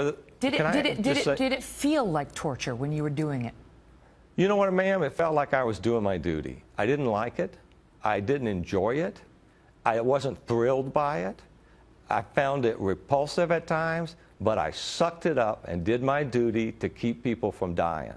Uh, did it, did, it, did, it, did it feel like torture when you were doing it? You know what, ma'am? It felt like I was doing my duty. I didn't like it. I didn't enjoy it. I wasn't thrilled by it. I found it repulsive at times, but I sucked it up and did my duty to keep people from dying.